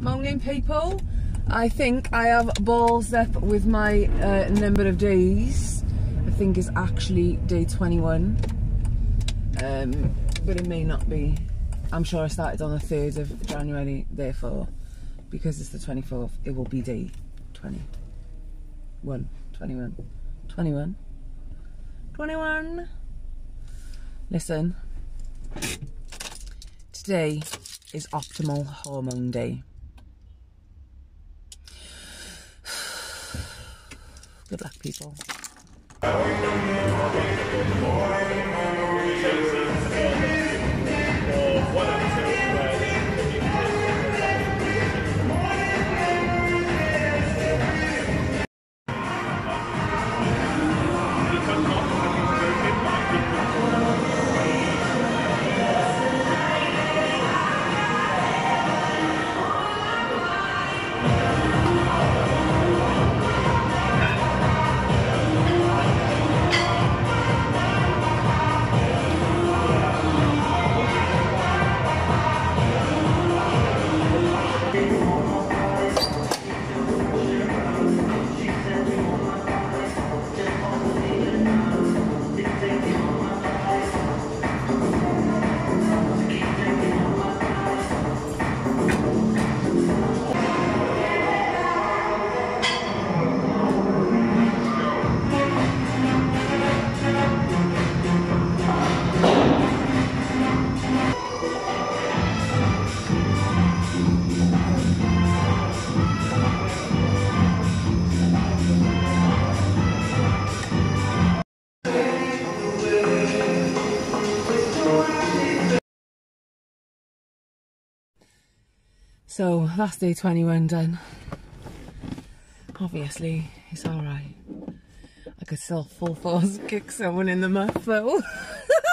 morning people. I think I have balls up with my uh, number of days. I think it's actually day 21. Um, but it may not be. I'm sure I started on the 3rd of January, therefore, because it's the 24th, it will be day 21. 21. 21. 21. Listen, today is optimal hormone day. Good luck, people. So that's day 21 done. Obviously, it's alright. I could still full force kick someone in the mouth though.